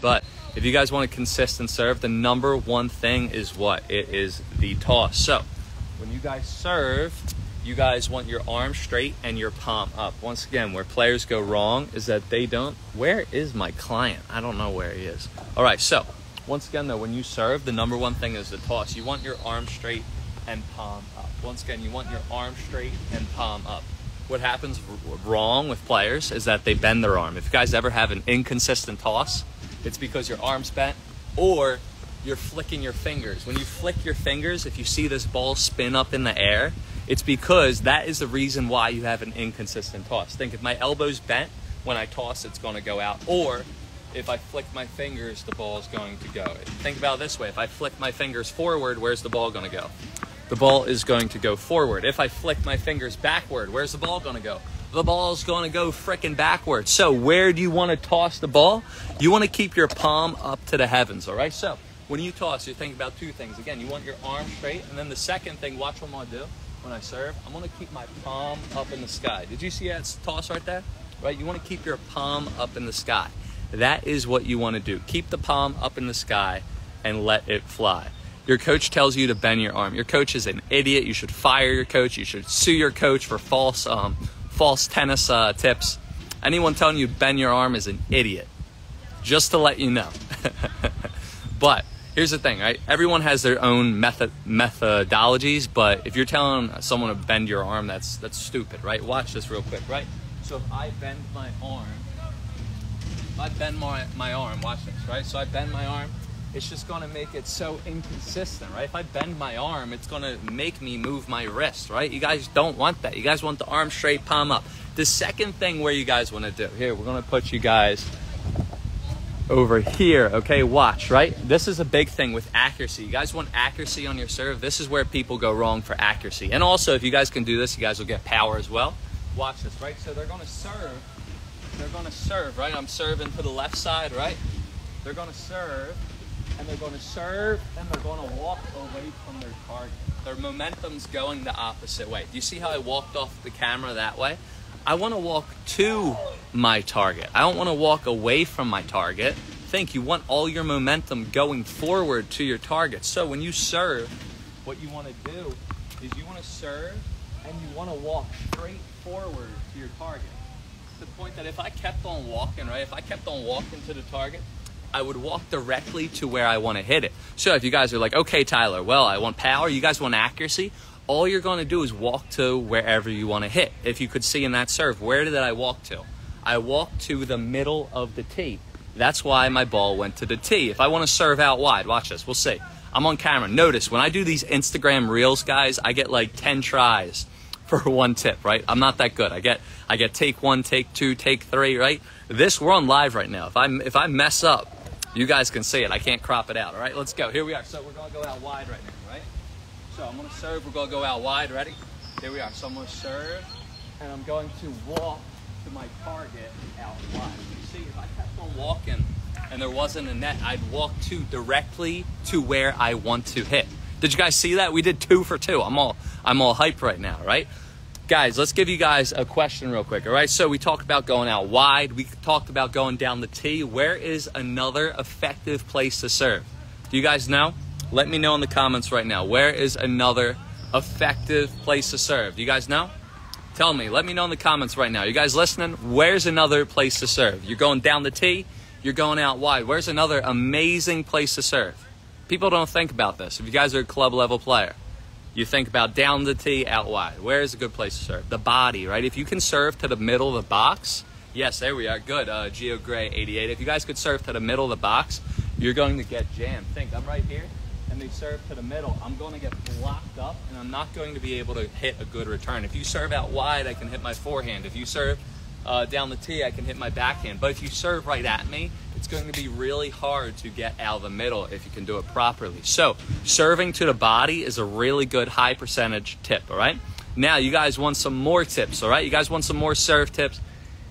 But if you guys want a consistent serve, the number one thing is what? It is the toss. So when you guys serve, you guys want your arm straight and your palm up. Once again, where players go wrong is that they don't. Where is my client? I don't know where he is. All right, so once again, though, when you serve, the number one thing is the toss. You want your arm straight and palm up. Once again, you want your arm straight and palm up. What happens wrong with players is that they bend their arm. If you guys ever have an inconsistent toss, it's because your arm's bent or you're flicking your fingers. When you flick your fingers, if you see this ball spin up in the air, it's because that is the reason why you have an inconsistent toss. Think if my elbow's bent, when I toss, it's going to go out. Or if I flick my fingers, the ball is going to go. Think about this way. If I flick my fingers forward, where's the ball going to go? The ball is going to go forward. If I flick my fingers backward, where's the ball going to go? The ball is going to go fricking backwards. So where do you want to toss the ball? You want to keep your palm up to the heavens, all right? So when you toss, you think about two things. Again, you want your arm straight, and then the second thing, watch what I'm going to do when I serve. I'm going to keep my palm up in the sky. Did you see that toss right there? Right? You want to keep your palm up in the sky. That is what you want to do. Keep the palm up in the sky and let it fly. Your coach tells you to bend your arm. Your coach is an idiot. You should fire your coach. You should sue your coach for false, um, false tennis uh, tips. Anyone telling you bend your arm is an idiot. Just to let you know. but here's the thing, right? Everyone has their own method methodologies, but if you're telling someone to bend your arm, that's that's stupid, right? Watch this real quick, right? So if I bend my arm I bend my, my arm, watch this, right? So I bend my arm, it's just gonna make it so inconsistent, right? If I bend my arm, it's gonna make me move my wrist, right? You guys don't want that. You guys want the arm straight, palm up. The second thing where you guys wanna do, here, we're gonna put you guys over here, okay? Watch, right? This is a big thing with accuracy. You guys want accuracy on your serve. This is where people go wrong for accuracy. And also, if you guys can do this, you guys will get power as well. Watch this, right? So they're gonna serve they're going to serve, right? I'm serving to the left side, right? They're going to serve, and they're going to serve, and they're going to walk away from their target. Their momentum's going the opposite way. Do you see how I walked off the camera that way? I want to walk to my target. I don't want to walk away from my target. Think you want all your momentum going forward to your target. So when you serve, what you want to do is you want to serve and you want to walk straight forward to your target the point that if I kept on walking, right, if I kept on walking to the target, I would walk directly to where I want to hit it. So if you guys are like, okay, Tyler, well, I want power, you guys want accuracy, all you're going to do is walk to wherever you want to hit. If you could see in that serve, where did I walk to? I walked to the middle of the tee. That's why my ball went to the tee. If I want to serve out wide, watch this, we'll see. I'm on camera. Notice when I do these Instagram reels, guys, I get like 10 tries for one tip, right? I'm not that good. I get I get take one, take two, take three, right? This we're on live right now. If I if I mess up, you guys can see it. I can't crop it out. All right, let's go. Here we are. So we're gonna go out wide right now, right? So I'm gonna serve. We're gonna go out wide. Ready? Here we are. So I'm gonna serve, and I'm going to walk to my target out wide. You see, if I kept on walking and there wasn't a net, I'd walk to directly to where I want to hit. Did you guys see that? We did two for two. I'm all I'm all hyped right now, right? Guys, let's give you guys a question real quick, all right? So we talked about going out wide. We talked about going down the tee. Where is another effective place to serve? Do you guys know? Let me know in the comments right now. Where is another effective place to serve? Do you guys know? Tell me. Let me know in the comments right now. You guys listening? Where's another place to serve? You're going down the tee. You're going out wide. Where's another amazing place to serve? People don't think about this. If you guys are a club level player, you think about down the tee, out wide. Where is a good place to serve? The body, right? If you can serve to the middle of the box, yes, there we are. Good. Uh, Geo Gray 88. If you guys could serve to the middle of the box, you're going to get jammed. Think, I'm right here, and they serve to the middle. I'm going to get blocked up, and I'm not going to be able to hit a good return. If you serve out wide, I can hit my forehand. If you serve uh, down the tee, I can hit my backhand. But if you serve right at me, it's going to be really hard to get out of the middle if you can do it properly. So, serving to the body is a really good high percentage tip, all right? Now, you guys want some more tips, all right? You guys want some more serve tips?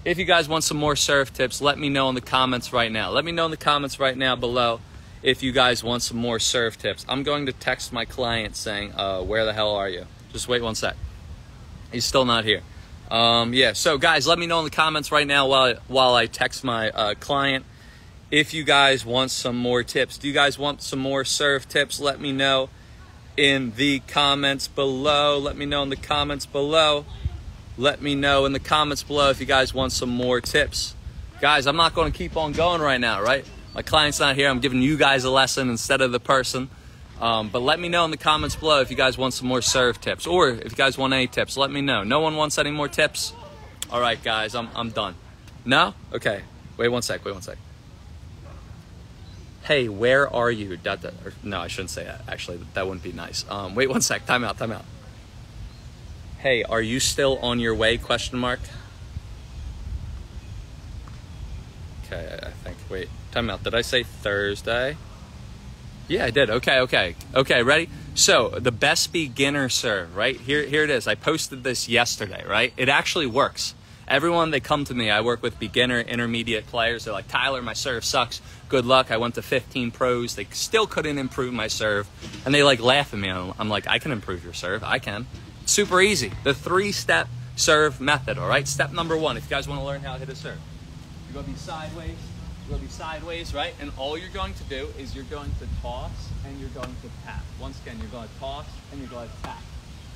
If you guys want some more serve tips, let me know in the comments right now. Let me know in the comments right now below if you guys want some more serve tips. I'm going to text my client saying, uh, where the hell are you? Just wait one sec. He's still not here. Um, yeah, so guys, let me know in the comments right now while, while I text my uh, client if you guys want some more tips. Do you guys want some more serve tips? Let me know in the comments below. Let me know in the comments below. Let me know in the comments below if you guys want some more tips. Guys, I'm not going to keep on going right now, right? My client's not here. I'm giving you guys a lesson instead of the person. Um, but let me know in the comments below if you guys want some more serve tips or if you guys want any tips. Let me know. No one wants any more tips? All right, guys, I'm, I'm done. No? Okay. Wait one sec. Wait one sec. Hey, where are you? Dot, dot, or, no, I shouldn't say that. Actually, that wouldn't be nice. Um, wait one sec. Time out. Time out. Hey, are you still on your way? Question mark. Okay, I think. Wait, time out. Did I say Thursday? Yeah, I did. Okay, okay. Okay, ready? So, the best beginner serve, right? Here here it is. I posted this yesterday, right? It actually works. Everyone they come to me, I work with beginner, intermediate players. They're like, "Tyler, my serve sucks. Good luck. I went to 15 pros. They still couldn't improve my serve." And they like laugh at me. I'm like, "I can improve your serve. I can." Super easy. The three-step serve method, all right? Step number 1, if you guys want to learn how to hit a serve. You're going to be sideways, you're going to be sideways, right? And all you're going to do is you're going to toss and you're going to tap. Once again, you're going to toss and you're going to tap.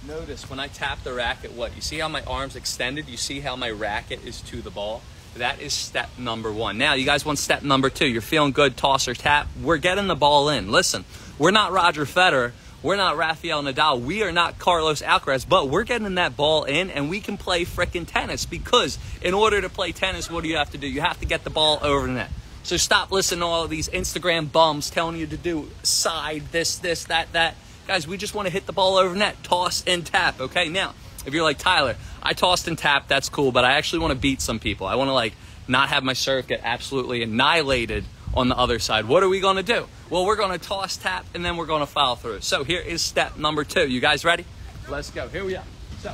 Notice when I tap the racket, what? You see how my arm's extended? You see how my racket is to the ball? That is step number one. Now, you guys want step number two. You're feeling good, toss or tap. We're getting the ball in. Listen, we're not Roger Federer. We're not Rafael Nadal. We are not Carlos Alcaraz, but we're getting that ball in and we can play frickin' tennis because in order to play tennis, what do you have to do? You have to get the ball over the net. So stop listening to all of these Instagram bums telling you to do side, this, this, that, that. Guys, we just want to hit the ball over net, toss and tap, okay? Now, if you're like Tyler, I tossed and tapped, that's cool, but I actually want to beat some people. I want to like not have my serve get absolutely annihilated on the other side. What are we going to do? Well, we're going to toss tap and then we're going to follow through. So here is step number two. You guys ready? Let's go. Here we are. So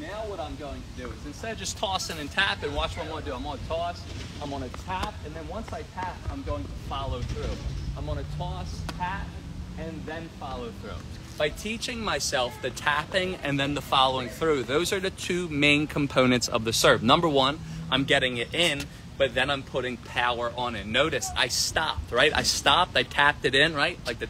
now what I'm going to do is instead of just tossing and tapping, watch what I'm going to do. I'm going to toss, I'm going to tap, and then once I tap, I'm going to follow through. I'm going to toss, tap, and then follow through. By teaching myself the tapping and then the following through, those are the two main components of the serve. Number one, I'm getting it in but then I'm putting power on it. Notice I stopped, right? I stopped, I tapped it in, right? Like the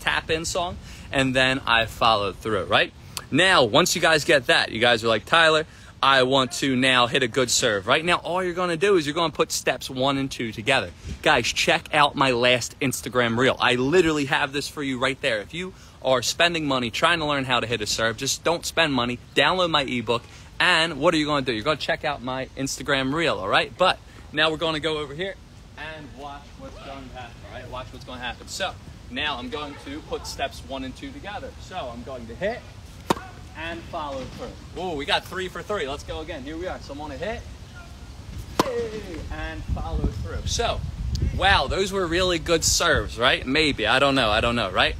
tap in song, and then I followed through, right? Now, once you guys get that, you guys are like, Tyler, I want to now hit a good serve. Right now, all you're gonna do is you're gonna put steps one and two together. Guys, check out my last Instagram reel. I literally have this for you right there. If you are spending money trying to learn how to hit a serve, just don't spend money. Download my ebook. And what are you gonna do? You're gonna check out my Instagram reel, all right? But now we're going to go over here and watch what's going to happen, all right? Watch what's going to happen. So now I'm going to put steps one and two together. So I'm going to hit and follow through. Oh, we got three for three. Let's go again. Here we are. So I'm to hit and follow through. So, wow, those were really good serves, right? Maybe. I don't know. I don't know, right?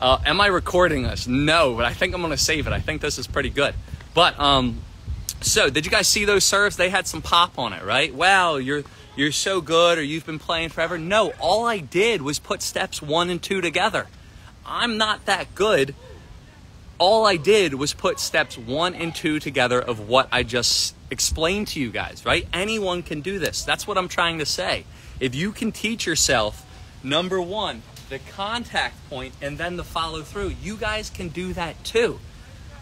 Uh, am I recording this? No, but I think I'm going to save it. I think this is pretty good. But um, so, did you guys see those serves? They had some pop on it, right? Wow, you're you're so good or you've been playing forever. No, all I did was put steps 1 and 2 together. I'm not that good. All I did was put steps 1 and 2 together of what I just explained to you guys, right? Anyone can do this. That's what I'm trying to say. If you can teach yourself number 1, the contact point and then the follow through, you guys can do that too.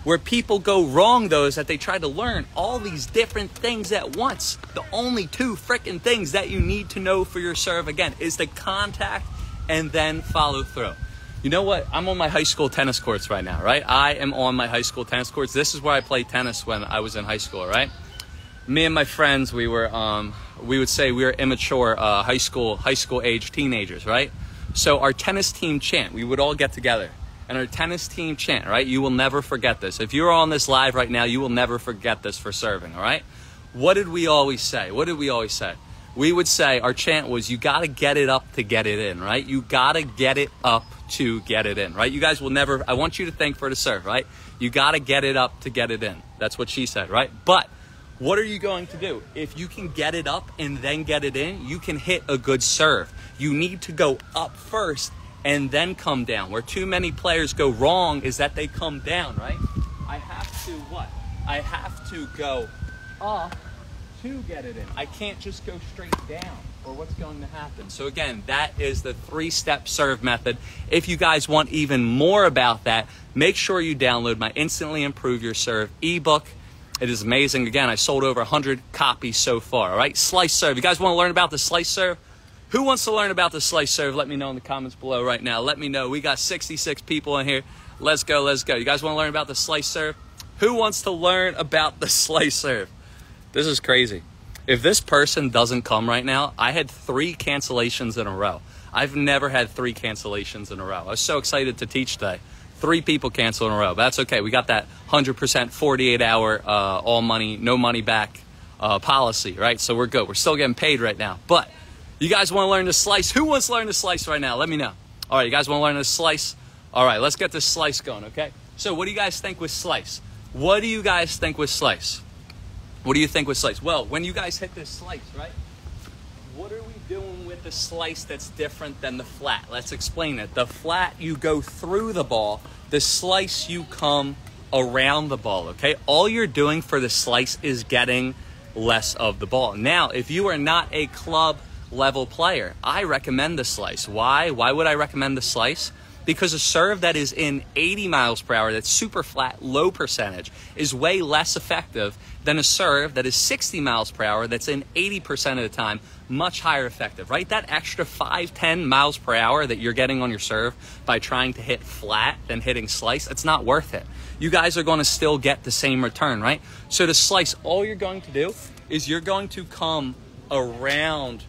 Where people go wrong, though, is that they try to learn all these different things at once. The only two freaking things that you need to know for your serve, again, is the contact and then follow through. You know what? I'm on my high school tennis courts right now, right? I am on my high school tennis courts. This is where I played tennis when I was in high school, right? Me and my friends, we were, um, we would say we were immature uh, high school, high school age teenagers, right? So our tennis team chant, we would all get together and our tennis team chant, right? You will never forget this. If you're on this live right now, you will never forget this for serving, all right? What did we always say? What did we always say? We would say our chant was you got to get it up to get it in, right? You got to get it up to get it in, right? You guys will never I want you to thank for the serve, right? You got to get it up to get it in. That's what she said, right? But what are you going to do? If you can get it up and then get it in, you can hit a good serve. You need to go up first and then come down. Where too many players go wrong is that they come down, right? I have to what? I have to go up to get it in. I can't just go straight down. Or what's going to happen. So again, that is the three-step serve method. If you guys want even more about that, make sure you download my Instantly Improve Your Serve ebook. It is amazing. Again, I sold over 100 copies so far, all right? Slice serve. You guys want to learn about the slice serve? Who wants to learn about the slice serve? Let me know in the comments below right now. Let me know. We got 66 people in here. Let's go, let's go. You guys want to learn about the slice serve? Who wants to learn about the slice serve? This is crazy. If this person doesn't come right now, I had three cancellations in a row. I've never had three cancellations in a row. I was so excited to teach today. Three people cancel in a row. But that's okay. We got that 100% 48 hour uh, all money, no money back uh, policy, right? So we're good. We're still getting paid right now. But you guys want to learn to slice? Who wants to learn to slice right now? Let me know. All right, you guys want to learn to slice? All right, let's get this slice going, okay? So, what do you guys think with slice? What do you guys think with slice? What do you think with slice? Well, when you guys hit this slice, right? What are we doing with the slice that's different than the flat? Let's explain it. The flat, you go through the ball. The slice, you come around the ball, okay? All you're doing for the slice is getting less of the ball. Now, if you are not a club level player, I recommend the slice. Why? Why would I recommend the slice? because a serve that is in 80 miles per hour, that's super flat, low percentage, is way less effective than a serve that is 60 miles per hour, that's in 80% of the time, much higher effective, right? That extra 5, 10 miles per hour that you're getting on your serve by trying to hit flat than hitting slice, it's not worth it. You guys are going to still get the same return, right? So to slice, all you're going to do is you're going to come around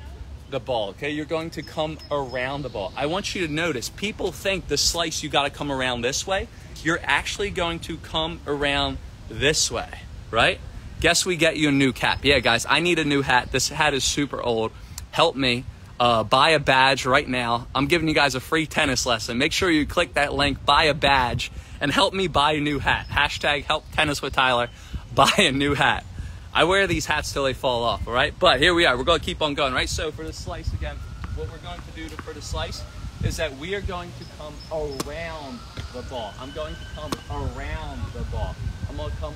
the ball, okay? You're going to come around the ball. I want you to notice people think the slice you got to come around this way. You're actually going to come around this way, right? Guess we get you a new cap. Yeah, guys, I need a new hat. This hat is super old. Help me. Uh, buy a badge right now. I'm giving you guys a free tennis lesson. Make sure you click that link, buy a badge, and help me buy a new hat. Hashtag help tennis with Tyler. Buy a new hat. I wear these hats till they fall off, all right? But here we are. We're going to keep on going, right? So for the slice again, what we're going to do to, for the slice is that we are going to come around the ball. I'm going to come around the ball. I'm going to come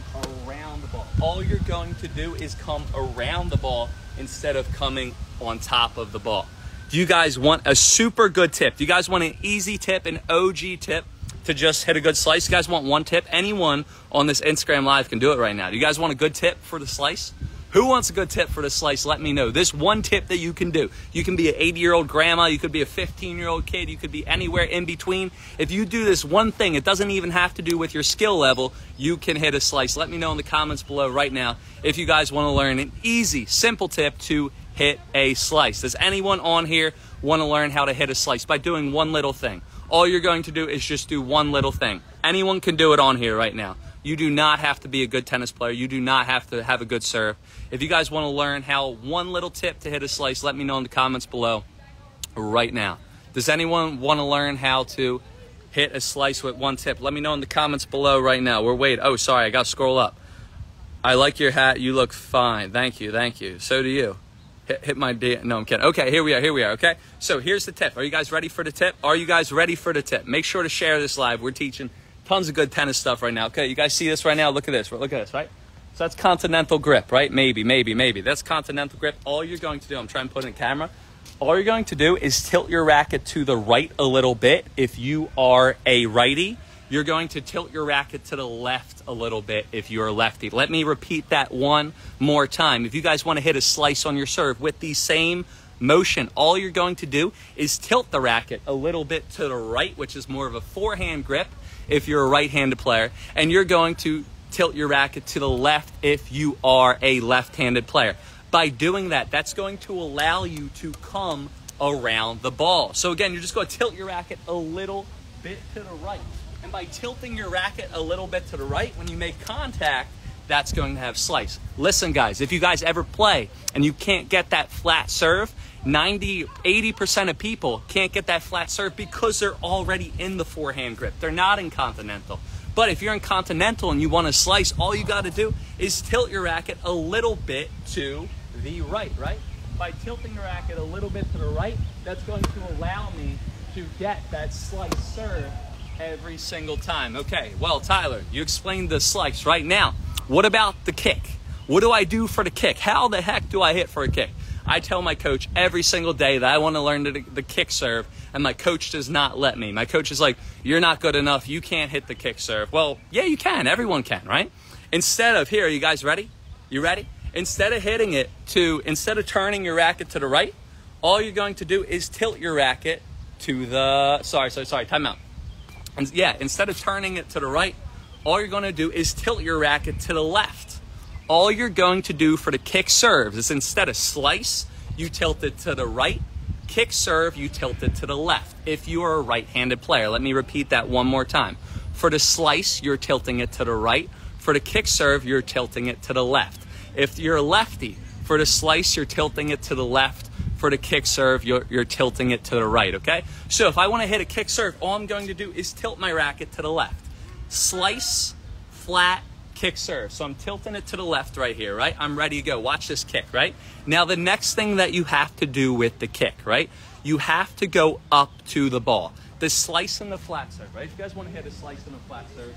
around the ball. All you're going to do is come around the ball instead of coming on top of the ball. Do you guys want a super good tip? Do you guys want an easy tip, an OG tip? to just hit a good slice? You guys want one tip? Anyone on this Instagram Live can do it right now. Do you guys want a good tip for the slice? Who wants a good tip for the slice? Let me know. This one tip that you can do. You can be an 80 year old grandma, you could be a 15 year old kid, you could be anywhere in between. If you do this one thing, it doesn't even have to do with your skill level, you can hit a slice. Let me know in the comments below right now if you guys want to learn an easy, simple tip to hit a slice. Does anyone on here want to learn how to hit a slice by doing one little thing? all you're going to do is just do one little thing. Anyone can do it on here right now. You do not have to be a good tennis player. You do not have to have a good serve. If you guys want to learn how one little tip to hit a slice, let me know in the comments below right now. Does anyone want to learn how to hit a slice with one tip? Let me know in the comments below right now. We're waiting. Oh, sorry, I got to scroll up. I like your hat. You look fine. Thank you. Thank you. So do you hit, hit my. No, I'm kidding. Okay, here we are. Here we are. Okay. So here's the tip. Are you guys ready for the tip? Are you guys ready for the tip? Make sure to share this live. We're teaching tons of good tennis stuff right now. Okay, you guys see this right now? Look at this. Look at this, right? So that's continental grip, right? Maybe, maybe, maybe. That's continental grip. All you're going to do, I'm trying to put in camera. All you're going to do is tilt your racket to the right a little bit if you are a righty you're going to tilt your racket to the left a little bit if you're a lefty. Let me repeat that one more time. If you guys want to hit a slice on your serve with the same motion, all you're going to do is tilt the racket a little bit to the right, which is more of a forehand grip if you're a right-handed player, and you're going to tilt your racket to the left if you are a left-handed player. By doing that, that's going to allow you to come around the ball. So again, you're just going to tilt your racket a little bit to the right. And by tilting your racket a little bit to the right, when you make contact, that's going to have slice. Listen, guys, if you guys ever play and you can't get that flat serve, 90, 80% of people can't get that flat serve because they're already in the forehand grip. They're not in continental. But if you're in continental and you want to slice, all you got to do is tilt your racket a little bit to the right, right? By tilting your racket a little bit to the right, that's going to allow me to get that slice serve every single time. Okay, well, Tyler, you explained the slice right now. What about the kick? What do I do for the kick? How the heck do I hit for a kick? I tell my coach every single day that I want to learn the, the kick serve, and my coach does not let me. My coach is like, You're not good enough. You can't hit the kick serve. Well, yeah, you can. Everyone can, right? Instead of, here, are you guys ready? You ready? Instead of hitting it to, instead of turning your racket to the right, all you're going to do is tilt your racket to the, sorry, sorry, sorry, time out. And yeah, instead of turning it to the right, all you're going to do is tilt your racket to the left. All you're going to do for the kick serves is instead of slice, you tilt it to the right. Kick serve, you tilt it to the left. If you are a right handed player, let me repeat that one more time. For the slice, you're tilting it to the right. For the kick serve, you're tilting it to the left. If you're a lefty, for the slice, you're tilting it to the left. For the kick serve, you're, you're tilting it to the right, okay? So if I want to hit a kick serve, all I'm going to do is tilt my racket to the left. Slice, flat, kick serve. So I'm tilting it to the left right here, right? I'm ready to go. Watch this kick, right? Now the next thing that you have to do with the kick, right? You have to go up to the ball. The slice and the flat serve, right? If you guys want to hit a slice and a flat serve,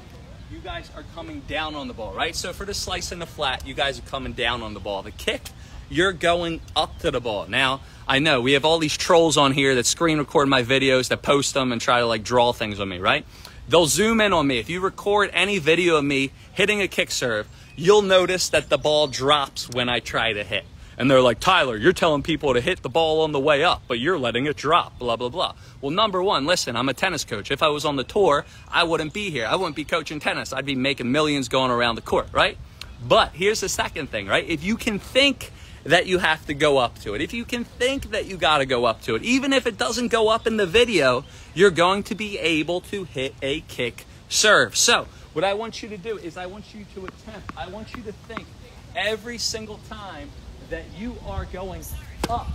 you guys are coming down on the ball, right? So for the slice and the flat, you guys are coming down on the ball. The kick, you're going up to the ball. Now, I know we have all these trolls on here that screen record my videos, that post them and try to like draw things on me, right? They'll zoom in on me. If you record any video of me hitting a kick serve, you'll notice that the ball drops when I try to hit. And they're like, Tyler, you're telling people to hit the ball on the way up, but you're letting it drop, blah, blah, blah. Well, number one, listen, I'm a tennis coach. If I was on the tour, I wouldn't be here. I wouldn't be coaching tennis. I'd be making millions going around the court, right? But here's the second thing, right? If you can think that you have to go up to it, if you can think that you got to go up to it, even if it doesn't go up in the video, you're going to be able to hit a kick serve. So, what I want you to do is I want you to attempt, I want you to think every single time that you are going up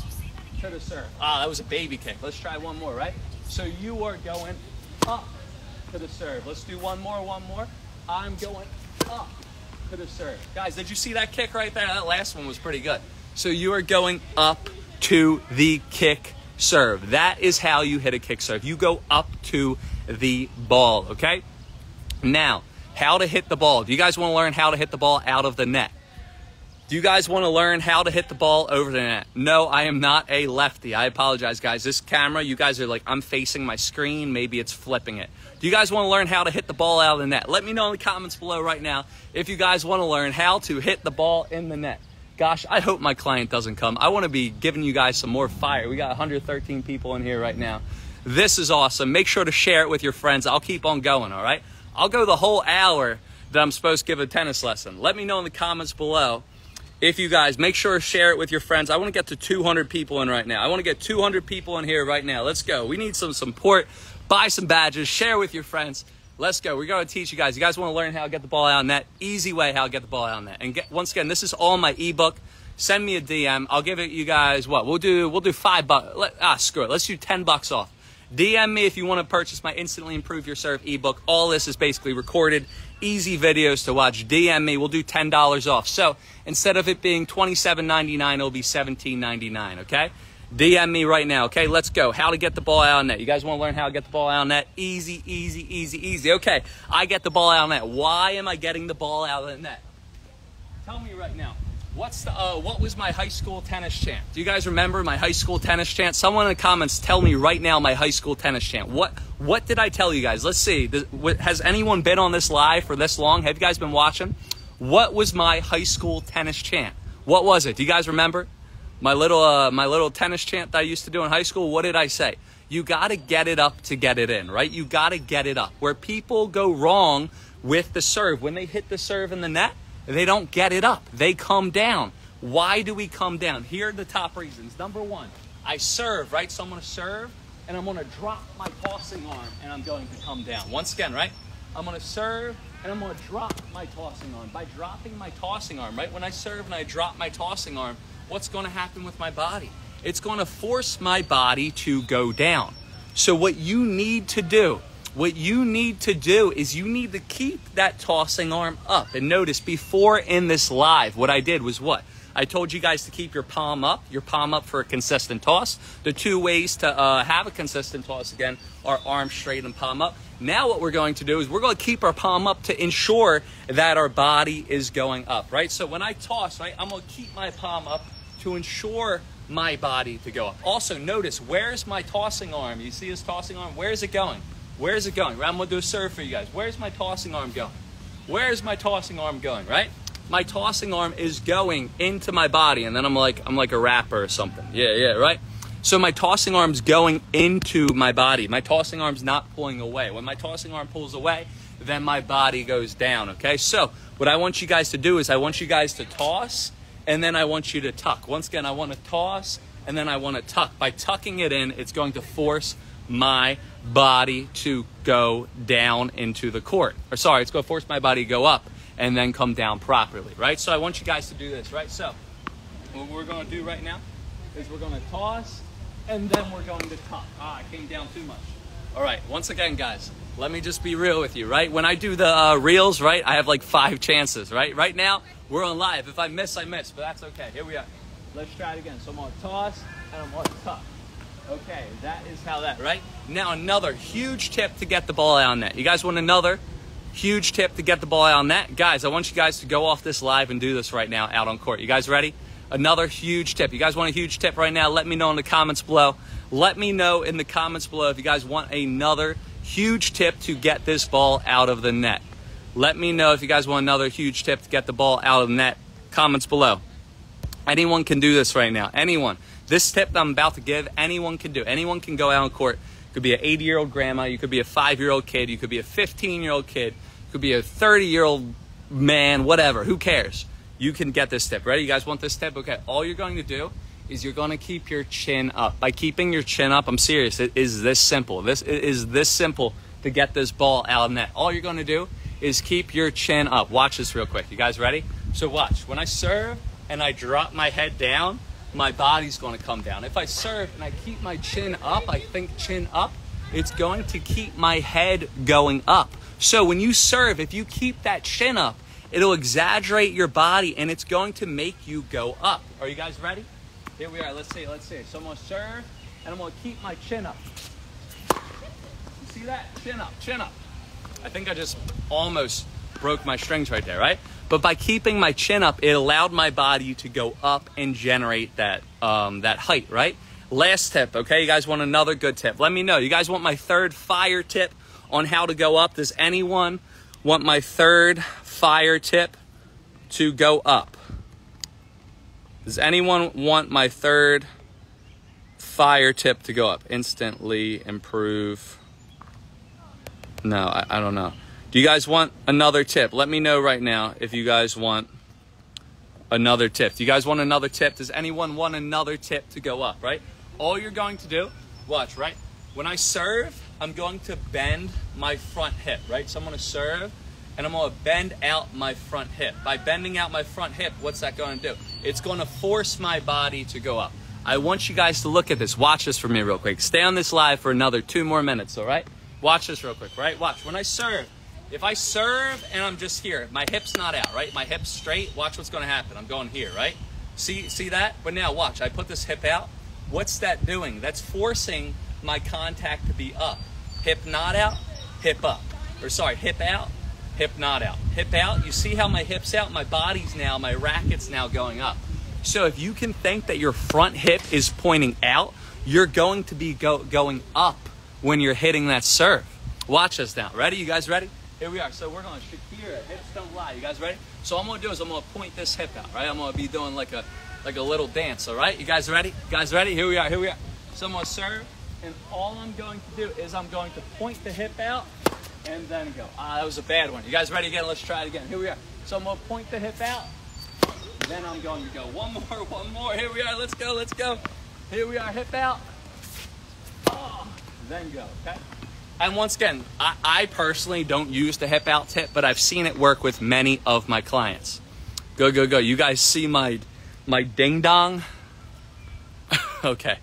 to the serve. Ah, that was a baby kick. Let's try one more, right? So you are going up to the serve. Let's do one more, one more. I'm going up to the serve. Guys, did you see that kick right there? That last one was pretty good. So you are going up to the kick serve. That is how you hit a kick serve. You go up to the ball, okay? Now, how to hit the ball. Do you guys want to learn how to hit the ball out of the net? Do you guys want to learn how to hit the ball over the net? No, I am not a lefty. I apologize, guys. This camera, you guys are like, I'm facing my screen. Maybe it's flipping it. Do you guys want to learn how to hit the ball out of the net? Let me know in the comments below right now if you guys want to learn how to hit the ball in the net. Gosh, I hope my client doesn't come. I want to be giving you guys some more fire. We got 113 people in here right now. This is awesome. Make sure to share it with your friends. I'll keep on going, all right? I'll go the whole hour that I'm supposed to give a tennis lesson. Let me know in the comments below if you guys make sure to share it with your friends i want to get to 200 people in right now i want to get 200 people in here right now let's go we need some support buy some badges share with your friends let's go. We're going to teach you guys. You guys want to learn how to get the ball out in that? Easy way how to get the ball out in that. And get, once again this is all my ebook. Send me a dm i'll give it you guys what? We'll do we'll do five bucks. Let, ah screw it. Let's do 10 bucks off. DM me if you want to purchase my Instantly Improve Your Serve ebook. All this is basically recorded, easy videos to watch. DM me, we'll do $10 off. So instead of it being $27.99, it'll be $17.99, okay? DM me right now, okay? Let's go. How to get the ball out of net. You guys want to learn how to get the ball out of net? Easy, easy, easy, easy. Okay, I get the ball out of net. Why am I getting the ball out of the net? Tell me right now. What's the, uh, what was my high school tennis chant? Do you guys remember my high school tennis chant? Someone in the comments tell me right now my high school tennis chant. What what did I tell you guys? Let's see. Has anyone been on this live for this long? Have you guys been watching? What was my high school tennis chant? What was it? Do you guys remember? My little uh, my little tennis chant that I used to do in high school. What did I say? You got to get it up to get it in, right? You got to get it up. Where people go wrong with the serve when they hit the serve in the net, they don't get it up. They come down. Why do we come down? Here are the top reasons. Number one, I serve, right? So I'm going to serve and I'm going to drop my tossing arm and I'm going to come down. Once again, right? I'm going to serve and I'm going to drop my tossing arm. By dropping my tossing arm, right? When I serve and I drop my tossing arm, what's going to happen with my body? It's going to force my body to go down. So, what you need to do what you need to do is you need to keep that tossing arm up. And notice before in this live, what I did was what? I told you guys to keep your palm up, your palm up for a consistent toss. The two ways to uh, have a consistent toss again are arm straight and palm up. Now what we're going to do is we're going to keep our palm up to ensure that our body is going up, right? So when I toss, right, I'm going to keep my palm up to ensure my body to go up. Also, notice where's my tossing arm? You see his tossing arm? Where is it going? Where is it going? I'm gonna do a serve for you guys. Where's my tossing arm going? Where's my tossing arm going? Right? My tossing arm is going into my body, and then I'm like I'm like a rapper or something. Yeah, yeah, right. So my tossing arm's going into my body. My tossing arm's not pulling away. When my tossing arm pulls away, then my body goes down. Okay. So what I want you guys to do is I want you guys to toss and then I want you to tuck. Once again, I want to toss and then I want to tuck. By tucking it in, it's going to force my body to go down into the court. Or sorry, it's going to force my body to go up and then come down properly, right? So I want you guys to do this, right? So what we're going to do right now is we're going to toss and then we're going to tuck. Ah, I came down too much. All right, once again, guys, let me just be real with you, right? When I do the uh, reels, right, I have like five chances, right? Right now, we're on live. If I miss, I miss, but that's okay. Here we are. Let's try it again. So I'm gonna toss and I'm gonna tuck. Okay, that is how that, right? Now another huge tip to get the ball out on net. You guys want another huge tip to get the ball out on net? Guys, I want you guys to go off this live and do this right now out on court. You guys ready? Another huge tip. You guys want a huge tip right now? Let me know in the comments below. Let me know in the comments below if you guys want another huge tip to get this ball out of the net. Let me know if you guys want another huge tip to get the ball out of the net. Comments below. Anyone can do this right now. Anyone. This tip that I'm about to give, anyone can do. Anyone can go out on court. Could be an 80 year old grandma. You could be a five year old kid. You could be a 15 year old kid. You could be a 30 year old man, whatever. Who cares? You can get this tip. Ready? You guys want this tip? Okay. All you're going to do is you're going to keep your chin up. By keeping your chin up, I'm serious, it is this simple. This is this simple to get this ball out of net. All you're going to do is keep your chin up. Watch this real quick. You guys ready? So watch. When I serve and I drop my head down, my body's going to come down. If I serve and I keep my chin up, I think chin up, it's going to keep my head going up. So when you serve, if you keep that chin up, it'll exaggerate your body and it's going to make you go up. Are you guys ready? Here we are. Let's see. Let's see. So I'm going to serve, and I'm going to keep my chin up. See that? Chin up. Chin up. I think I just almost broke my strings right there, right? But by keeping my chin up, it allowed my body to go up and generate that um, that height, right? Last tip, okay? You guys want another good tip? Let me know. You guys want my third fire tip on how to go up? Does anyone want my third fire tip to go up? Does anyone want my third fire tip to go up? Instantly improve. No, I, I, don't know. Do you guys want another tip? Let me know right now if you guys want another tip. Do you guys want another tip? Does anyone want another tip to go up, right? All you're going to do, watch, right? When I serve, I'm going to bend my front hip, right? So I'm to serve and I'm gonna bend out my front hip. By bending out my front hip, what's that gonna do? It's gonna force my body to go up. I want you guys to look at this. Watch this for me real quick. Stay on this live for another two more minutes, all right? Watch this real quick, right? Watch. When I serve, if I serve and I'm just here, my hip's not out, right? My hip's straight, watch what's gonna happen. I'm going here, right? See, see that? But now watch, I put this hip out. What's that doing? That's forcing my contact to be up. Hip not out, hip up. Or sorry, hip out, hip not out. Hip out, you see how my hip's out? My body's now, my racket's now going up. So if you can think that your front hip is pointing out, you're going to be go, going up when you're hitting that serve. Watch us now. Ready? You guys ready? Here we are. So we're going Shakira. Hips don't lie. You guys ready? So I'm to do is I'm going to point this hip out, right? I'm going to be doing like a like a little dance, all right? You guys ready? You guys ready? Here we are. Here we are. So I'm to serve, and all I'm going to do is I'm going to point the hip out and then go. Ah, that was a bad one. You guys ready again? Let's try it again. Here we are. So I'm gonna point the hip out. Then I'm going to go one more, one more. Here we are. Let's go, let's go. Here we are, hip out. Oh, then go, okay? And once again, I, I personally don't use the hip out tip, but I've seen it work with many of my clients. Go, go, go. You guys see my my ding dong? okay.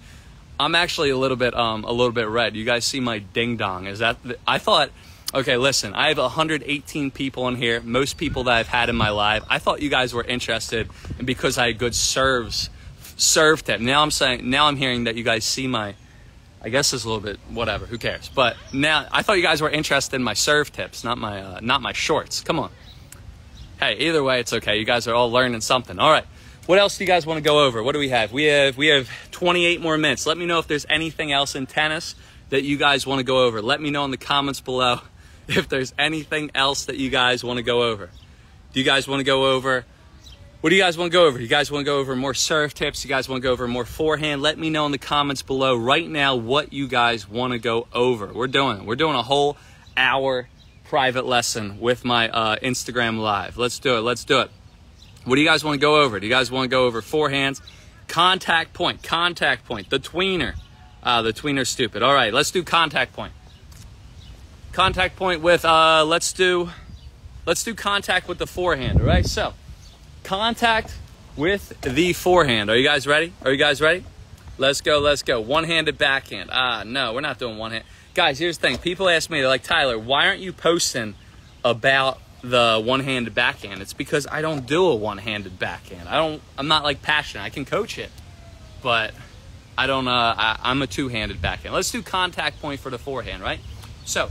I'm actually a little bit um a little bit red. You guys see my ding dong? Is that the, I thought Okay, listen, I have 118 people in here, most people that I've had in my life. I thought you guys were interested and because I had good serves, serve tip. Now I'm saying, now I'm hearing that you guys see my, I guess it's a little bit, whatever, who cares? But now, I thought you guys were interested in my serve tips, not my, uh, not my shorts. Come on. Hey, either way, it's okay. You guys are all learning something. All right. what else do you guys want to go over? What do we have? We have we have 28 more minutes. Let me know if there's anything else in tennis that you guys want to go over. Let me know in the comments below if there's anything else that you guys want to go over. Do you guys want to go over? What do you guys want to go over? You guys want to go over more serve tips? You guys want to go over more forehand? Let me know in the comments below right now what you guys want to go over. We're doing we're doing a whole hour private lesson with my uh, Instagram live. Let's do it. Let's do it. What do you guys want to go over? Do you guys want to go over forehands? Contact point, contact point, the tweener. Uh, the tweener's stupid. All right, let's do contact point. Contact point with, uh, let's do, let's do contact with the forehand, all right? So, contact with the forehand. Are you guys ready? Are you guys ready? Let's go, let's go. One-handed backhand. Ah, no, we're not doing one hand. Guys, here's the thing. People ask me, they're like, Tyler, why aren't you posting about the one-handed backhand. It's because I don't do a one-handed backhand. I don't. I'm not like passionate. I can coach it, but I don't. Uh, I, I'm a two-handed backhand. Let's do contact point for the forehand, right? So,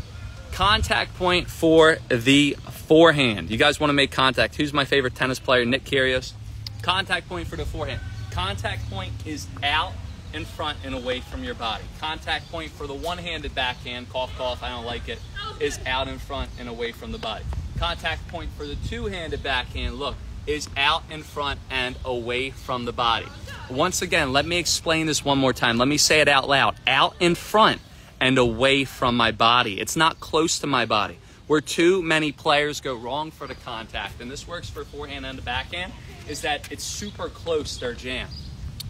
contact point for the forehand. You guys want to make contact? Who's my favorite tennis player? Nick Kyrgios. Contact point for the forehand. Contact point is out in front and away from your body. Contact point for the one-handed backhand, cough, cough, I don't like it, is out in front and away from the body contact point for the two-handed backhand, look, is out in front and away from the body. Once again, let me explain this one more time. Let me say it out loud. Out in front and away from my body. It's not close to my body. Where too many players go wrong for the contact, and this works for forehand and the backhand, is that it's super close to their jam.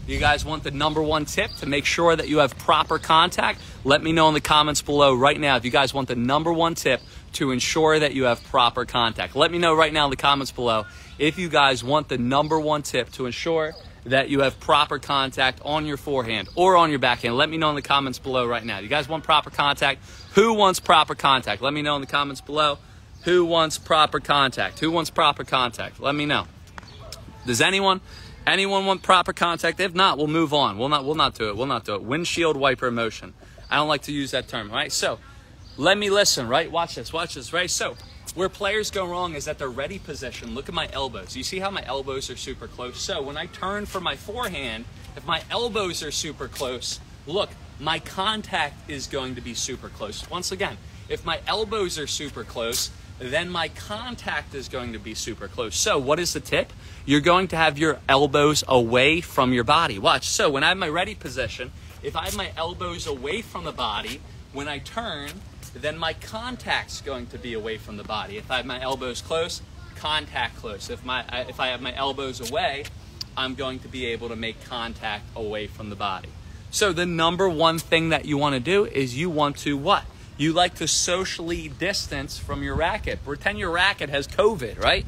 You guys want the number one tip to make sure that you have proper contact? Let me know in the comments below right now if you guys want the number one tip to ensure that you have proper contact. Let me know right now in the comments below if you guys want the number one tip to ensure that you have proper contact on your forehand or on your backhand. Let me know in the comments below right now. You guys want proper contact? Who wants proper contact? Let me know in the comments below. Who wants proper contact? Who wants proper contact? Let me know. Does anyone Anyone want proper contact? If not, we'll move on. We'll not we'll not do it. We'll not do it. Windshield wiper motion. I don't like to use that term, right? So let me listen, right? Watch this, watch this, right? So where players go wrong is at their ready position. Look at my elbows. You see how my elbows are super close? So when I turn for my forehand, if my elbows are super close, look, my contact is going to be super close. Once again, if my elbows are super close, then my contact is going to be super close. So, what is the tip? You're going to have your elbows away from your body. Watch. So, when I have my ready position, if I have my elbows away from the body, when I turn, then my contact's going to be away from the body. If I have my elbows close, contact close. If my if I have my elbows away, I'm going to be able to make contact away from the body. So the number one thing that you want to do is you want to what? You like to socially distance from your racket. Pretend your racket has COVID, right?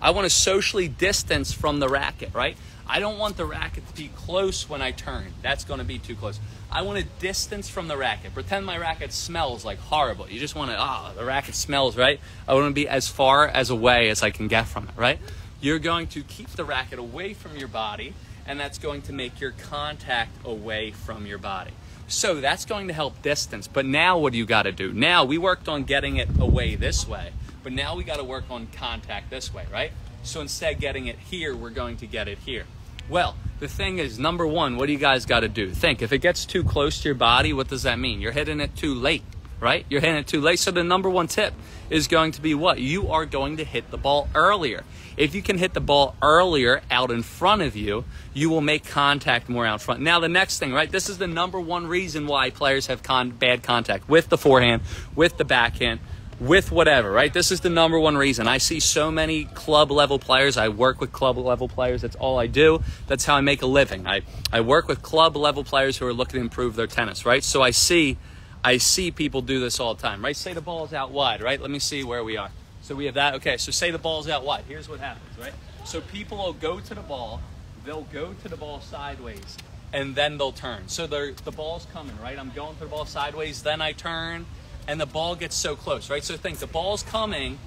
I want to socially distance from the racket, right? I don't want the racket to be close when I turn. That's going to be too close. I want to distance from the racket. Pretend my racket smells like horrible. You just want to, ah, oh, the racket smells, right? I want to be as far as away as I can get from it, right? You're going to keep the racket away from your body, and that's going to make your contact away from your body. So that's going to help distance. But now what do you got to do? Now we worked on getting it away this way, but now we got to work on contact this way, right? So instead of getting it here, we're going to get it here. Well, the thing is, number one, what do you guys got to do? Think, if it gets too close to your body, what does that mean? You're hitting it too late, right? You're hitting it too late. So the number one tip is going to be what? You are going to hit the ball earlier. If you can hit the ball earlier out in front of you, you will make contact more out front. Now, the next thing, right? This is the number one reason why players have con- bad contact with the forehand, with the backhand, with whatever, right? This is the number one reason. I see so many club level players. I work with club level players. That's all I do. That's how I make a living. I, I work with club level players who are looking to improve their tennis, right? So I see I see people do this all the time, right? Say the ball's out wide, right? Let me see where we are. So we have that. Okay, so say the ball's out wide. Here's what happens, right? So people will go to the ball, they'll go to the ball sideways, and then they'll turn. So the the ball's coming, right? I'm going to the ball sideways, then I turn, and the ball gets so close, right? So think the ball's coming,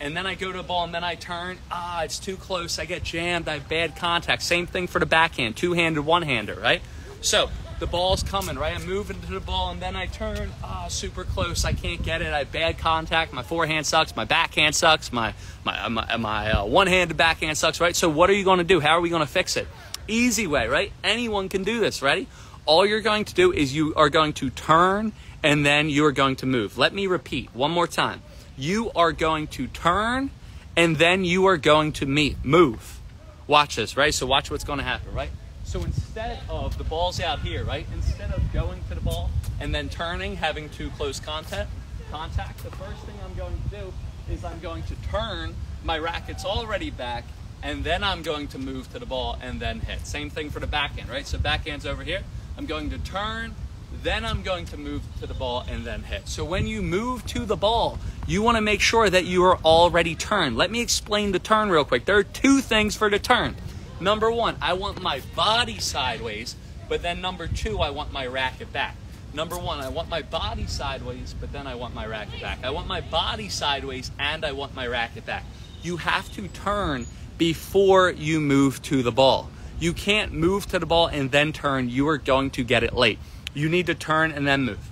and then I go to the ball and then I turn. Ah, it's too close. I get jammed. I have bad contact. Same thing for the backhand, two handed, one hander, right? So the ball's coming, right? I'm moving to the ball and then I turn, ah, super close. I can't get it. I have bad contact. My forehand sucks. My backhand sucks. My, my, my, my uh, one handed backhand sucks, right? So, what are you going to do? How are we going to fix it? Easy way, right? Anyone can do this, ready? All you're going to do is you are going to turn and then you are going to move. Let me repeat one more time. You are going to turn and then you are going to meet, move. Watch this, right? So watch what's going to happen, right? So instead of the ball's out here, right? Instead of going to the ball and then turning, having to close contact, contact, the first thing I'm going to do is I'm going to turn, my racket's already back, and then I'm going to move to the ball and then hit. Same thing for the backhand, right? So backhand's over here. I'm going to turn, then I'm going to move to the ball and then hit. So when you move to the ball, you want to make sure that you are already turned. Let me explain the turn real quick. There are two things for the turn. Number one, I want my body sideways, but then number two, I want my racket back. Number one, I want my body sideways, but then I want my racket back. I want my body sideways and I want my racket back. You have to turn before you move to the ball. You can't move to the ball and then turn. You are going to get it late you need to turn and then move.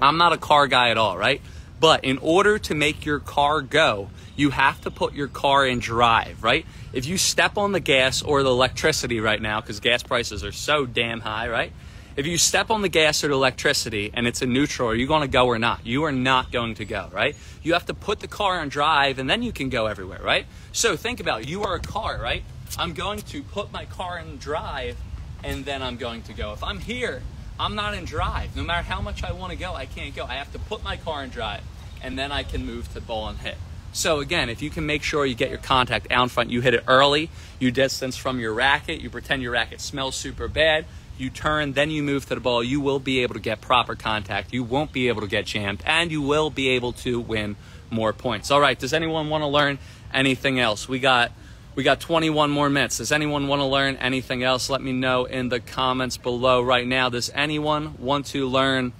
I'm not a car guy at all, right? But in order to make your car go, you have to put your car in drive, right? If you step on the gas or the electricity right now, because gas prices are so damn high, right? If you step on the gas or the electricity and it's a neutral, are you going to go or not? You are not going to go, right? You have to put the car in drive and then you can go everywhere, right? So think about it. You are a car, right? I'm going to put my car in drive and then I'm going to go. If I'm here I'm not in drive. No matter how much I want to go, I can't go. I have to put my car in drive, and then I can move to the ball and hit. So again, if you can make sure you get your contact out in front, you hit it early, you distance from your racket, you pretend your racket smells super bad, you turn, then you move to the ball, you will be able to get proper contact. You won't be able to get jammed, and you will be able to win more points. All right, does anyone want to learn anything else? We got we got 21 more minutes. Does anyone want to learn anything else? Let me know in the comments below right now. Does anyone want to learn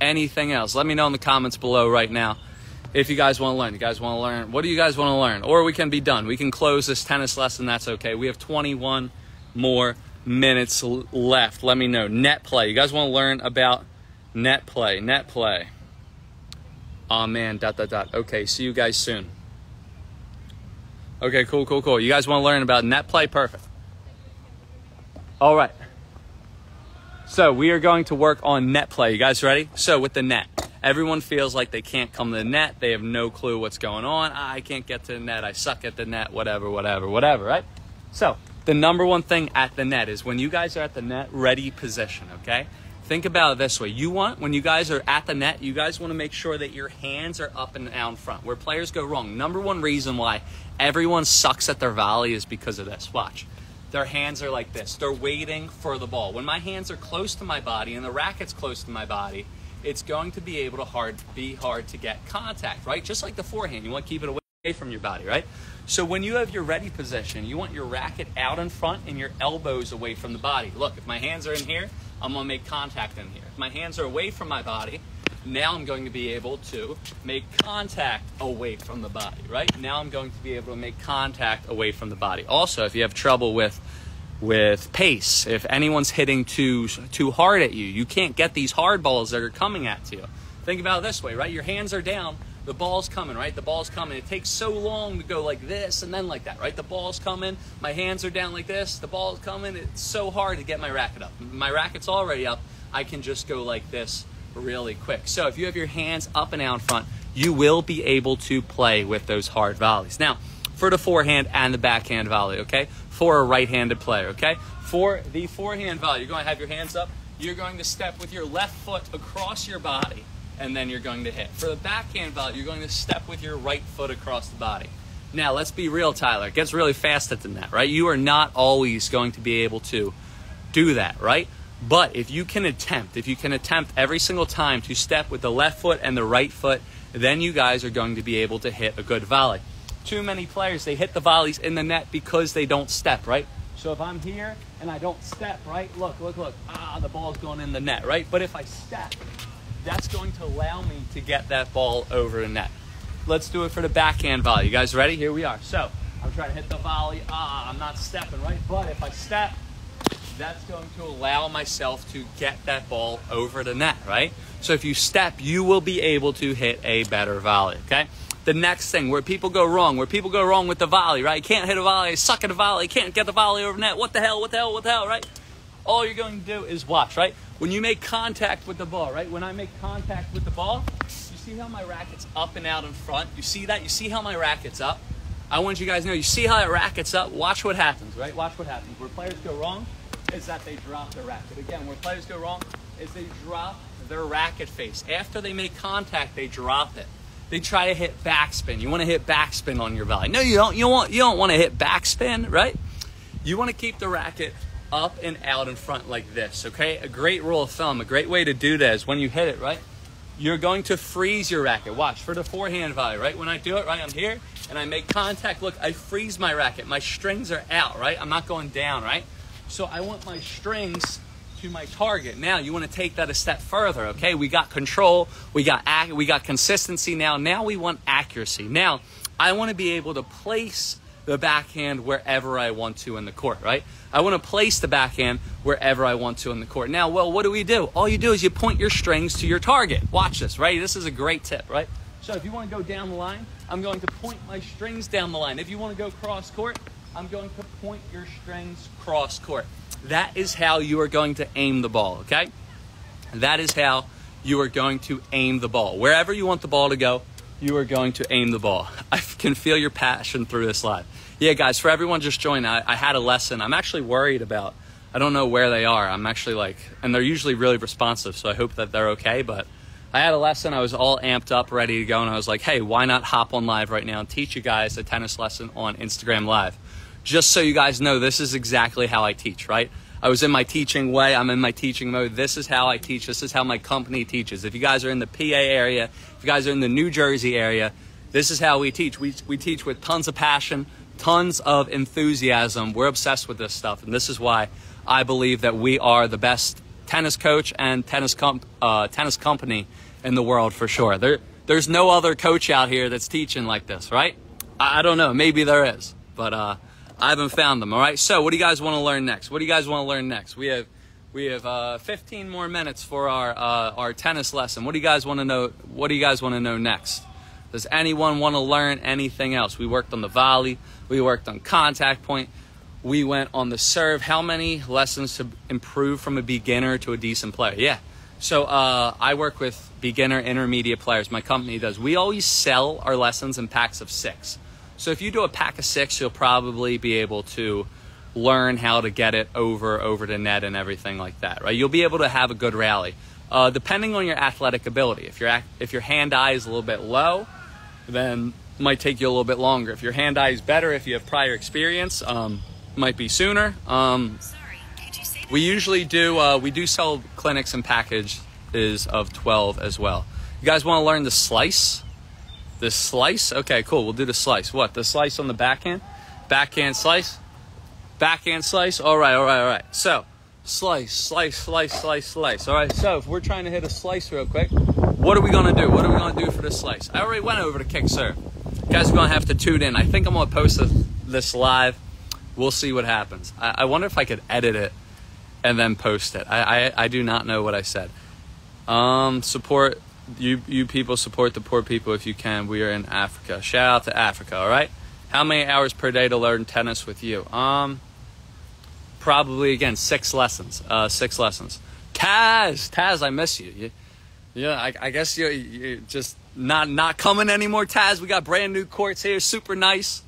anything else? Let me know in the comments below right now if you guys want to learn. You guys want to learn? What do you guys want to learn? Or we can be done. We can close this tennis lesson. That's okay. We have 21 more minutes left. Let me know. Net play. You guys want to learn about net play? Net play. Oh man, dot, dot, dot. Okay, see you guys soon. Okay, cool, cool, cool. You guys want to learn about net play? Perfect. All right. So we are going to work on net play. You guys ready? So with the net, everyone feels like they can't come to the net. They have no clue what's going on. Ah, I can't get to the net. I suck at the net. Whatever, whatever, whatever. Right? So the number one thing at the net is when you guys are at the net, ready position. Okay. Think about it this way. You want, when you guys are at the net, you guys want to make sure that your hands are up and down front. Where players go wrong, number one reason why everyone sucks at their volley is because of this. Watch. Their hands are like this. They're waiting for the ball. When my hands are close to my body and the racket's close to my body, it's going to be able to hard be hard to get contact, right? Just like the forehand. You want to keep it away from your body, right? So when you have your ready position, you want your racket out in front and your elbows away from the body. Look, if my hands are in here, I'm to make contact in here. If my hands are away from my body, now I'm going to be able to make contact away from the body, right? Now I'm going to be able to make contact away from the body. Also, if you have trouble with with pace, if anyone's hitting too too hard at you, you can't get these hard balls that are coming at you. Think about it this way, right? Your hands are down, the ball's coming, right? The ball's coming. It takes so long to go like this and then like that, right? The ball's coming, my hands are down like this, the ball's coming. It's so hard to get my racket up. My racket's already up. I can just go like this really quick. So if you have your hands up and out front, you will be able to play with those hard volleys. Now, for the forehand and the backhand volley, okay? For a right-handed player, okay? For the forehand volley, you're going to have your hands up. You're going to step with your left foot across your body and then you're going to hit. For the backhand volley, you're going to step with your right foot across the body. Now, let's be real, Tyler. It gets really faster than that, right? You are not always going to be able to do that, right? But if you can attempt, if you can attempt every single time to step with the left foot and the right foot, then you guys are going to be able to hit a good volley. Too many players, they hit the volleys in the net because they don't step, right? So if I'm here and I don't step, right? Look, look, look. Ah, the ball's going in the net, right? But if I step, that's going to allow me to get that ball over the net. Let's do it for the backhand volley. You guys ready? Here we are. So I'm trying to hit the volley. Ah, I'm not stepping, right? But if I step, that's going to allow myself to get that ball over the net, right? So if you step, you will be able to hit a better volley, okay? The next thing where people go wrong, where people go wrong with the volley, right? Can't hit a volley, suck at a volley, can't get the volley over the net. What the hell, what the hell, what the hell, right? All you're going to do is watch, right? When you make contact with the ball, right? When I make contact with the ball, you see how my racket's up and out in front? You see that? You see how my racket's up? I want you guys to know, you see how that racket's up? Watch what happens, right? Watch what happens. Where players go wrong is that they drop their racket. Again, where players go wrong is they drop their racket face. After they make contact, they drop it. They try to hit backspin. You want to hit backspin on your volley. No, you don't. You want you don't want to hit backspin, right? You want to keep the racket up and out in front like this, okay? A great rule of thumb, a great way to do that is when you hit it, right? You're going to freeze your racket. Watch for the forehand volley, right? When I do it, right, I'm here and I make contact. Look, I freeze my racket. My strings are out, right? I'm not going down, right? So I want my strings to my target. Now you want to take that a step further, okay? We got control, we got ac- we got consistency now. Now we want accuracy. Now I want to be able to place the backhand wherever I want to in the court, right? I want to place the backhand wherever I want to in the court. Now, well, what do we do? All you do is you point your strings to your target. Watch this, right? This is a great tip, right? So if you want to go down the line, I'm going to point my strings down the line. If you want to go cross court, I'm going to point your strings cross court. That is how you are going to aim the ball, okay? That is how you are going to aim the ball. Wherever you want the ball to go, you are going to aim the ball. I can feel your passion through this live. Yeah, guys, for everyone just joined, I, I had a lesson. I'm actually worried about. I don't know where they are. I'm actually like, and they're usually really responsive, so I hope that they're okay. But I had a lesson. I was all amped up, ready to go, and I was like, hey, why not hop on live right now and teach you guys a tennis lesson on Instagram Live? Just so you guys know, this is exactly how I teach, right? I was in my teaching way. I'm in my teaching mode. This is how I teach. This is how my company teaches. If you guys are in the PA area, if you guys are in the New Jersey area, this is how we teach. We, we teach with tons of passion, tons of enthusiasm. We're obsessed with this stuff. And this is why I believe that we are the best tennis coach and tennis, comp, uh, tennis company in the world for sure. There, there's no other coach out here that's teaching like this, right? I, I don't know. Maybe there is. But, uh, I haven't found them. All right. So, what do you guys want to learn next? What do you guys want to learn next? We have we have uh, 15 more minutes for our uh, our tennis lesson. What do you guys want to know? What do you guys want to know next? Does anyone want to learn anything else? We worked on the volley. We worked on contact point. We went on the serve. How many lessons to improve from a beginner to a decent player? Yeah. So uh, I work with beginner, intermediate players. My company does. We always sell our lessons in packs of six. So if you do a pack of six, you'll probably be able to learn how to get it over over to net and everything like that, right? You'll be able to have a good rally, uh, depending on your athletic ability. If your if your hand eye is a little bit low, then might take you a little bit longer. If your hand eye is better, if you have prior experience, um, might be sooner. Um, we usually do uh, we do sell clinics and packages of 12 as well. You guys want to learn the slice? The slice? Okay, cool. We'll do the slice. What? The slice on the backhand? Backhand slice? Backhand slice? All right, all right, all right. So, slice, slice, slice, slice, slice. All right, so if we're trying to hit a slice real quick, what are we going to do? What are we going to do for the slice? I already went over to kick serve. You guys are going to have to tune in. I think I'm going to post this live. We'll see what happens. I, I wonder if I could edit it and then post it. I, I, I do not know what I said. Um, support you you people support the poor people if you can. We are in Africa. Shout out to Africa. All right. How many hours per day to learn tennis with you? Um, probably again six lessons. Uh, six lessons. Taz, Taz, I miss you. you yeah, I, I guess you're, you're just not not coming anymore, Taz. We got brand new courts here, super nice.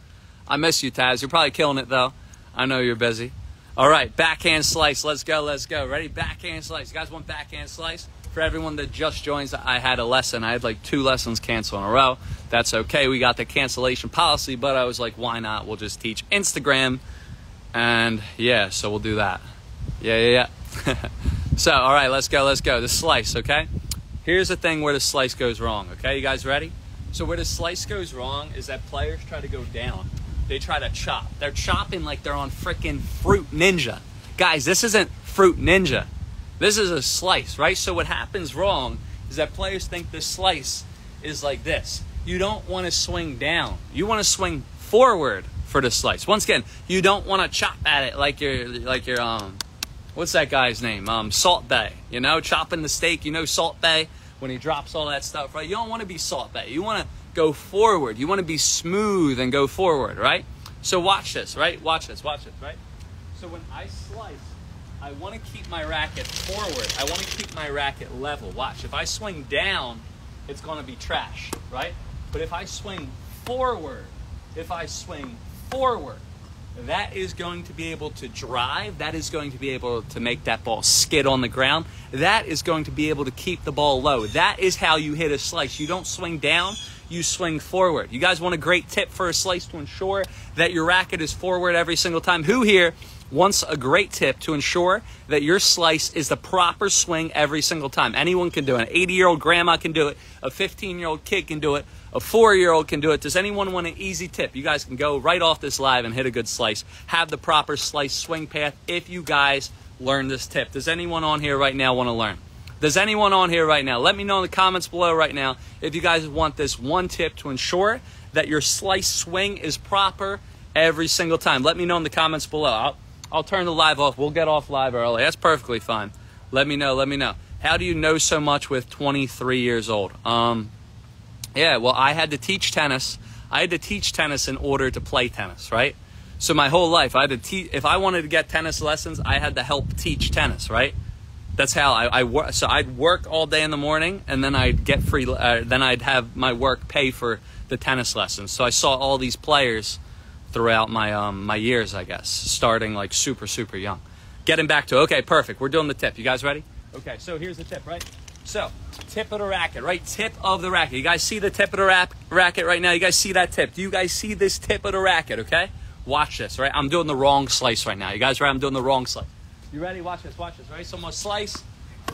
I miss you, Taz. You're probably killing it though. I know you're busy. All right, backhand slice. Let's go. Let's go. Ready? Backhand slice. You guys want backhand slice? For everyone that just joins, I had a lesson. I had like two lessons cancel in a row. That's okay. We got the cancellation policy, but I was like, why not? We'll just teach Instagram. And yeah, so we'll do that. Yeah, yeah, yeah. so, all right, let's go, let's go. The slice, okay? Here's the thing where the slice goes wrong, okay? You guys ready? So, where the slice goes wrong is that players try to go down. They try to chop. They're chopping like they're on freaking Fruit Ninja. Guys, this isn't Fruit Ninja. This is a slice, right? So what happens wrong is that players think this slice is like this. You don't want to swing down. You want to swing forward for the slice. Once again, you don't want to chop at it like you're like you're um what's that guy's name? Um, Salt Bae. You know, chopping the steak. You know, Salt Bae when he drops all that stuff, right? You don't want to be Salt Bae. You want to go forward. You want to be smooth and go forward, right? So watch this, right? Watch this. Watch this, right? So when I slice, I want to keep my racket forward. I want to keep my racket level. Watch. If I swing down, it's going to be trash, right? But if I swing forward, if I swing forward, that is going to be able to drive. That is going to be able to make that ball skid on the ground. That is going to be able to keep the ball low. That is how you hit a slice. You don't swing down, you swing forward. You guys want a great tip for a slice to ensure that your racket is forward every single time? Who here wants a great tip to ensure that your slice is the proper swing every single time? Anyone can do it. An 80 year old grandma can do it, a 15 year old kid can do it, a four year old can do it. Does anyone want an easy tip? You guys can go right off this live and hit a good slice. Have the proper slice swing path if you guys learn this tip. Does anyone on here right now want to learn? Does anyone on here right now? Let me know in the comments below right now if you guys want this one tip to ensure that your slice swing is proper every single time. Let me know in the comments below. I'll, I'll turn the live off. We'll get off live early. That's perfectly fine. Let me know. Let me know. How do you know so much with 23 years old? Um, yeah, well, I had to teach tennis. I had to teach tennis in order to play tennis, right? So my whole life, I had to teach. If I wanted to get tennis lessons, I had to help teach tennis, right? That's how I, I work. So I'd work all day in the morning, and then I'd get free. Uh, then I'd have my work pay for the tennis lessons. So I saw all these players throughout my um, my years, I guess, starting like super super young. Getting back to okay, perfect. We're doing the tip. You guys ready? Okay, so here's the tip, right? So, tip of the racket, right? Tip of the racket. You guys see the tip of the rap- racket right now? You guys see that tip? Do you guys see this tip of the racket, okay? Watch this, right? I'm doing the wrong slice right now. You guys right? I'm doing the wrong slice. You ready? Watch this, watch this, right? So I'm gonna slice.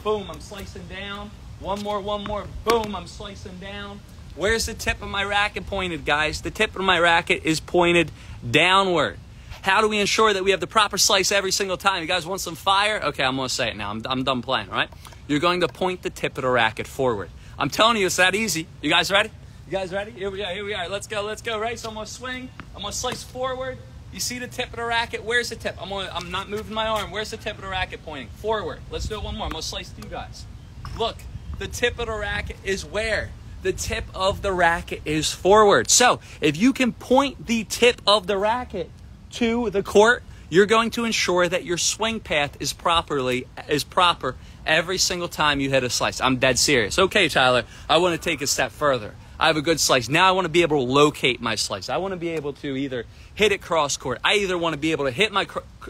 Boom, I'm slicing down. One more, one more. Boom, I'm slicing down. Where's the tip of my racket pointed, guys? The tip of my racket is pointed downward. How do we ensure that we have the proper slice every single time? You guys want some fire? Okay, I'm to say it now. I'm, I'm done playing, all right? You're going to point the tip of the racket forward. I'm telling you, it's that easy. You guys ready? You guys ready? Here we are, here we are. Let's go, let's go, right? So I'm to swing. I'm to slice forward. You see the tip of the racket? Where's the tip? I'm, gonna, I'm not moving my arm. Where's the tip of the racket pointing? Forward. Let's do it one more. I'm to slice to you guys. Look, the tip of the racket is where? The tip of the racket is forward. So if you can point the tip of the racket to the court, you're going to ensure that your swing path is properly is proper every single time you hit a slice. I'm dead serious. Okay, Tyler, I want to take a step further. I have a good slice. Now I want to be able to locate my slice. I want to be able to either hit it cross court. I either want to be able to hit my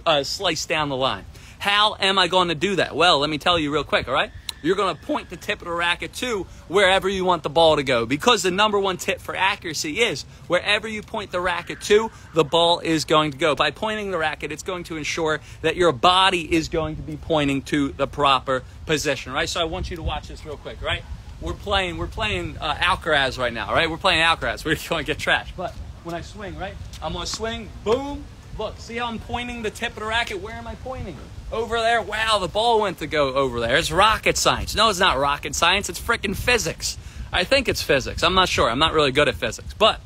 uh, slice down the line. How am I going to do that? Well, let me tell you real quick, all right? You're going to point the tip of the racket to wherever you want the ball to go because the number one tip for accuracy is wherever you point the racket to, the ball is going to go. By pointing the racket, it's going to ensure that your body is going to be pointing to the proper position, right? So I want you to watch this real quick, right? We're playing, we're playing uh, Alcaraz right now, right? We're playing Alcaraz. We're going to get trashed. But when I swing, right? I'm going to swing, boom, Look, see how I'm pointing the tip of the racket? Where am I pointing? Over there. Wow, the ball went to go over there. It's rocket science. No, it's not rocket science. It's freaking physics. I think it's physics. I'm not sure. I'm not really good at physics. But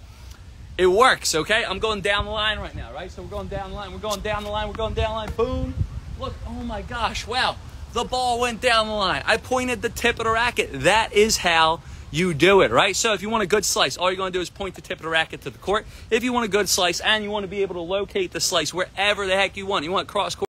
it works, okay? I'm going down the line right now, right? So we're going down the line. We're going down the line. We're going down the line. Boom. Look, oh my gosh. Wow. The ball went down the line. I pointed the tip of the racket. That is how you do it, right? So if you want a good slice, all you're going to do is point the tip of the racket to the court. If you want a good slice and you want to be able to locate the slice wherever the heck you want, you want cross court.